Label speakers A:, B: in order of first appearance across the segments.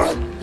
A: Thank you.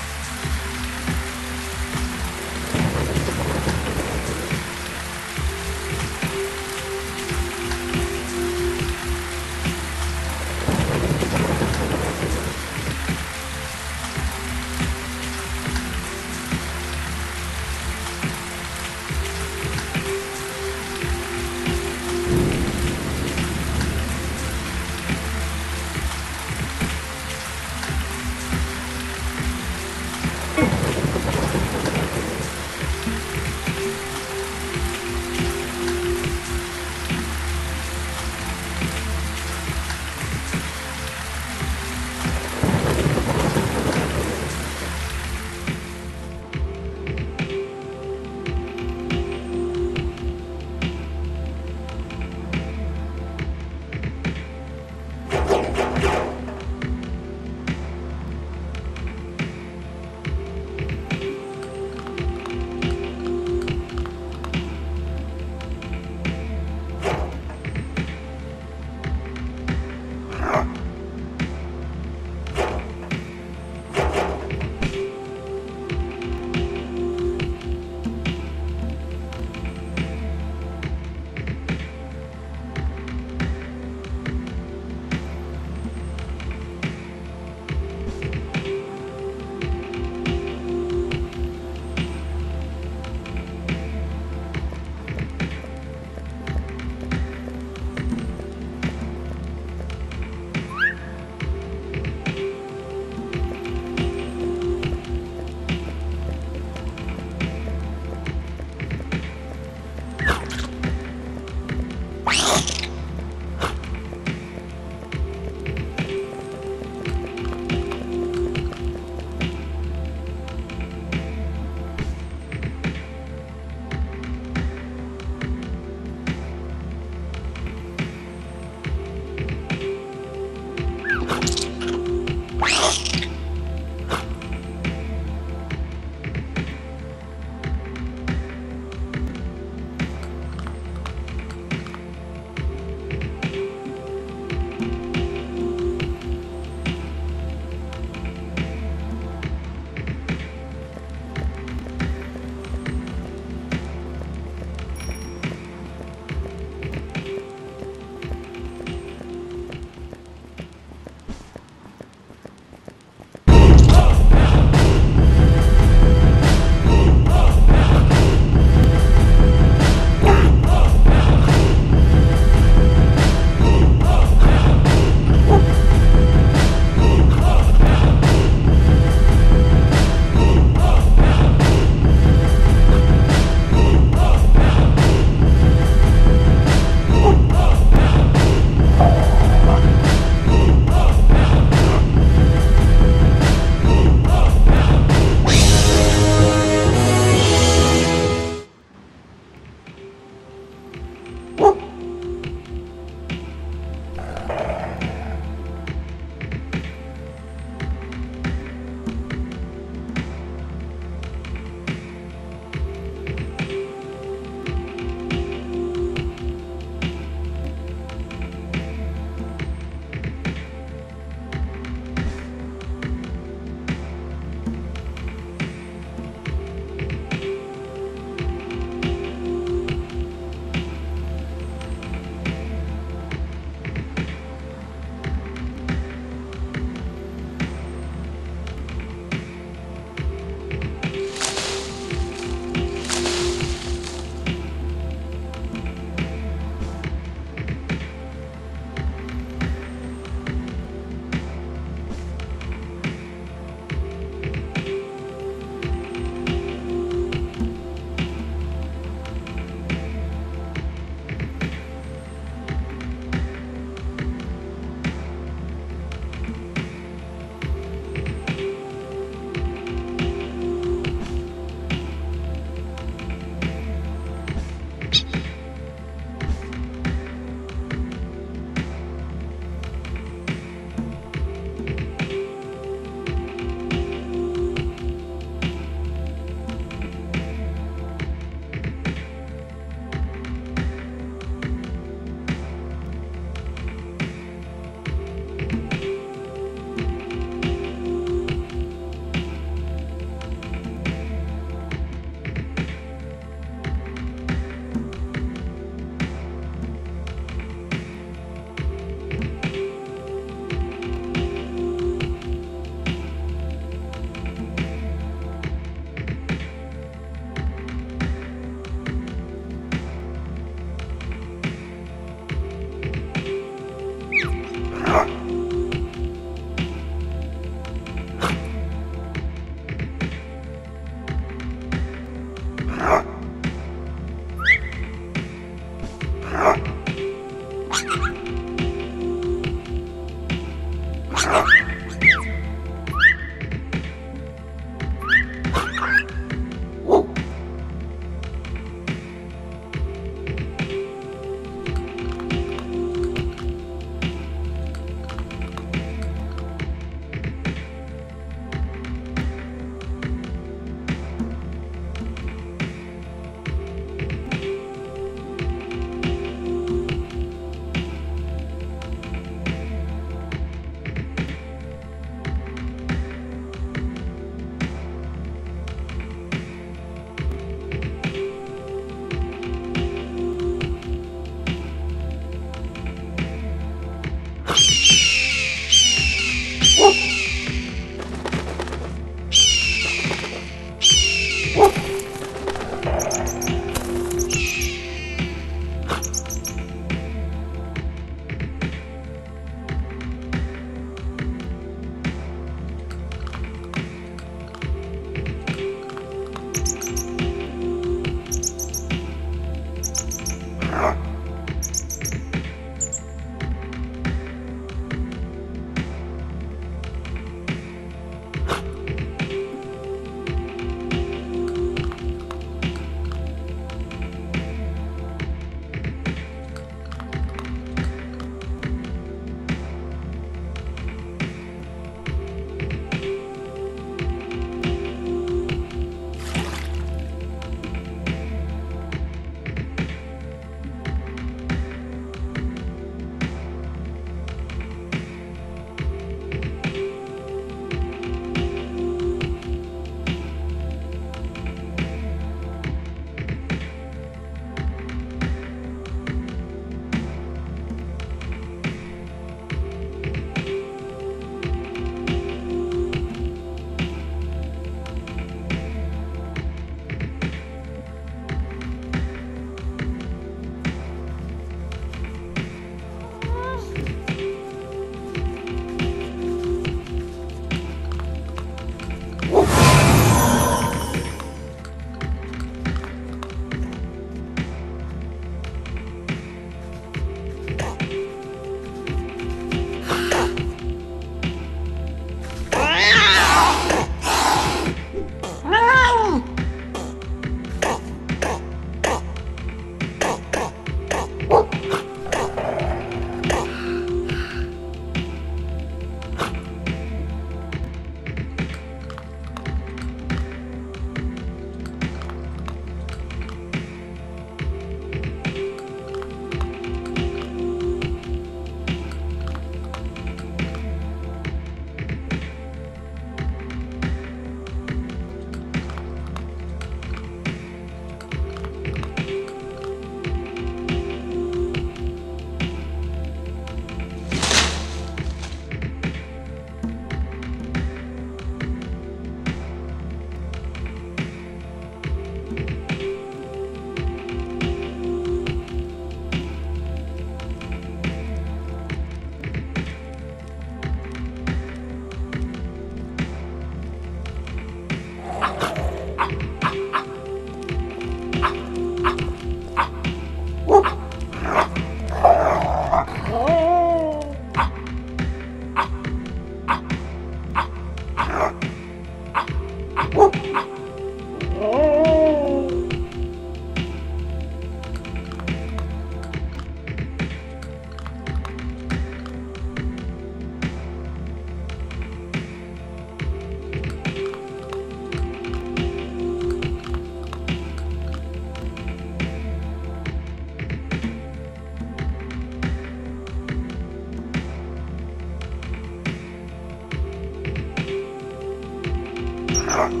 A: Гитлера.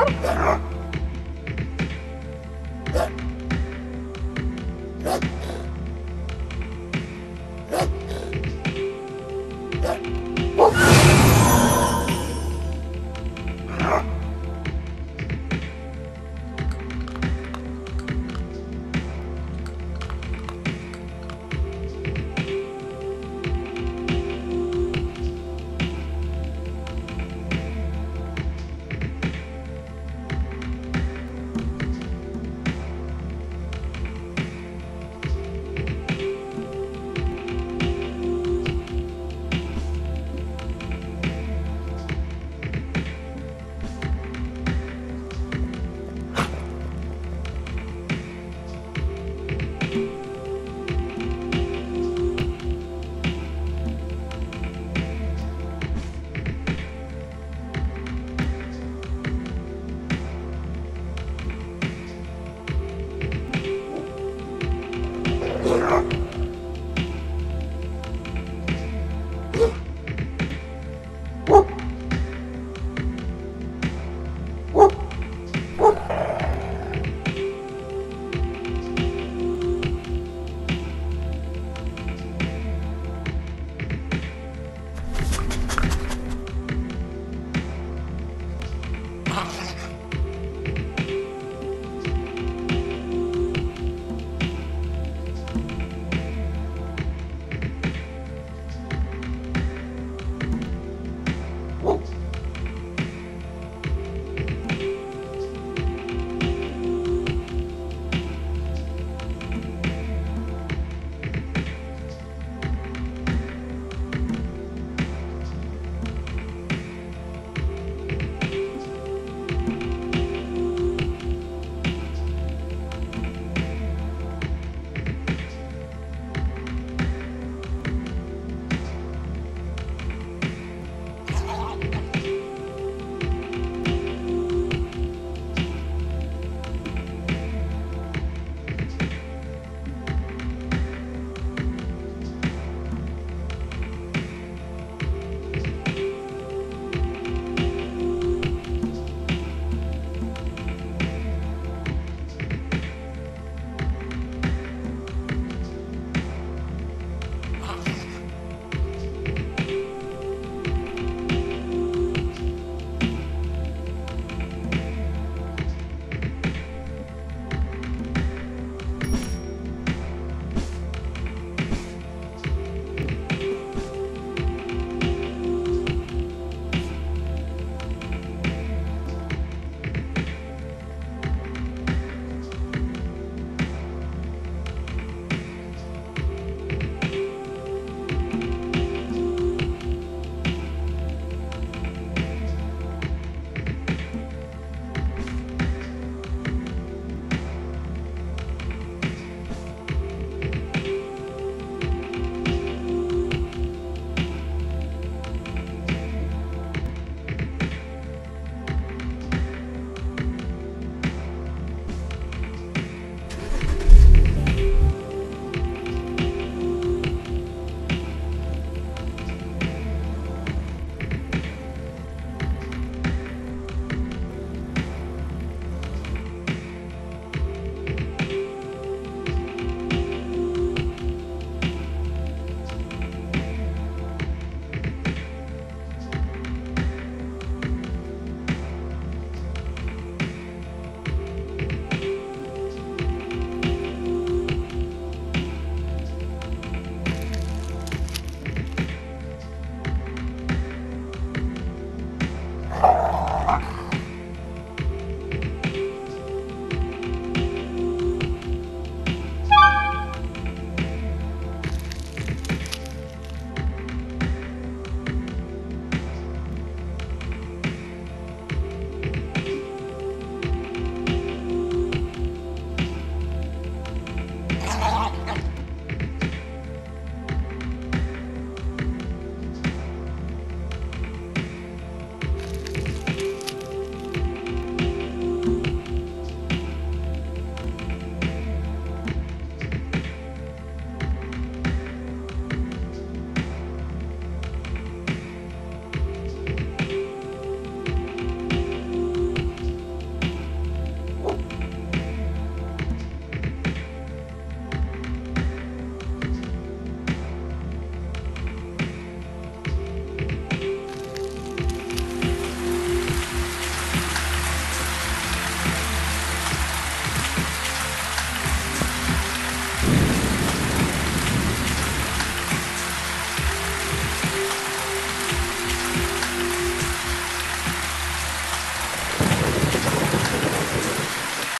A: Oh.